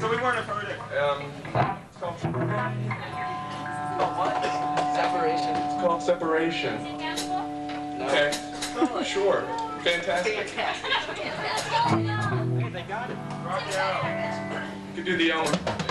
So we weren't have heard it. Um, it's called, Separation. it's called separation. Okay. Sure. Fantastic. They got it. Rock it out. You can do the Elmer.